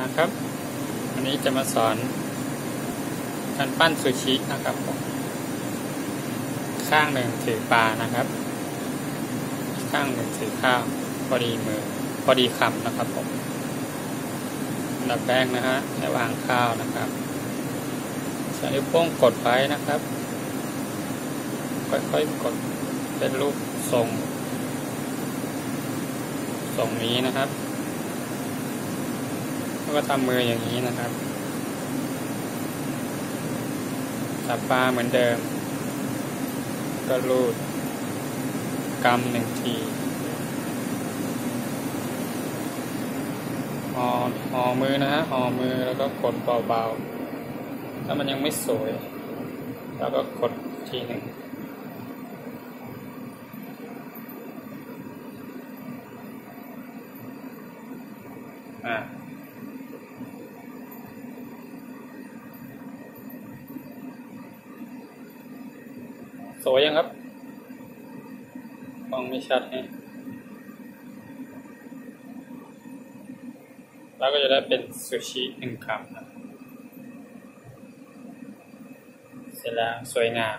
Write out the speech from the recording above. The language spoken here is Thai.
นะครับวันนี้จะมาสอนการปั้นซูชินะครับผมข้างหนึ่งถือปลานะครับ ข้างหนึ่งถือข้าวพอดีมือพอดีคำนะครับผมนดับแรกนะฮะให้วางข้าวนะครับใช้นิ้วโป้งกดไว้นะครับ ค่อยๆกดเป็นรูปทรง ทรงนี้นะครับ แล้วก็ทำมืออย่างนี้นะครับจับปลาเหมือนเดิม ก็รูดกำหนึ่งทีห่อห่อมือนะฮะห่อมือแล้วก็กดเบาๆ ถ้ามันยังไม่สวย แล้วก็กดทีหนึ่งอ่า สวยยังครับมองไม่ชัดนะแล้วก็จะได้เป็นซูชิหนึ่งคำนะเสร็จแล้วสวยงาม